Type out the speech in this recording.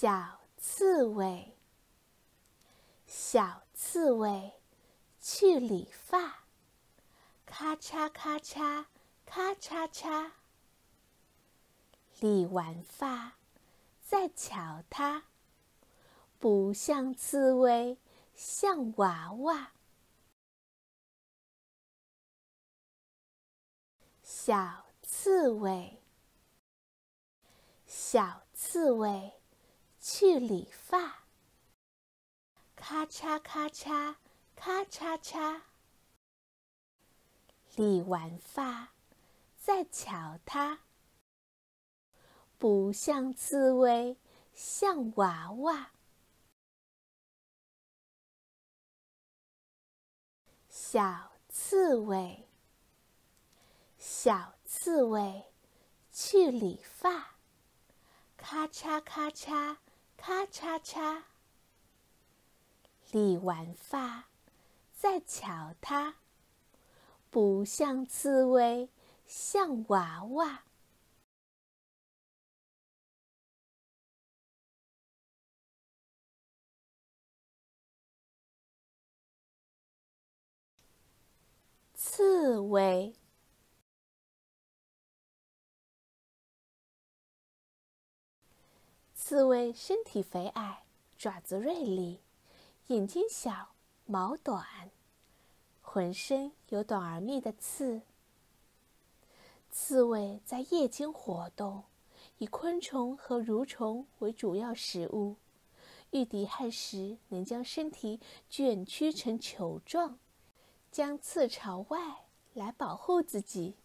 小刺猬，小刺猬去理发，咔嚓咔嚓咔嚓嚓。理完发，再瞧它，不像刺猬，像娃娃。小刺猬，小刺猬去理发，咔嚓咔嚓咔嚓嚓。理完发，再瞧它。不像刺猬，像娃娃。小刺猬，小刺猬去理发，咔嚓咔嚓咔嚓嚓。理完发，再瞧它，不像刺猬，像娃娃。刺猬，刺猬身体肥矮，爪子锐利，眼睛小，毛短，浑身有短而密的刺。刺猬在夜间活动，以昆虫和蠕虫为主要食物，遇敌害时能将身体卷曲成球状。将刺朝外来保护自己。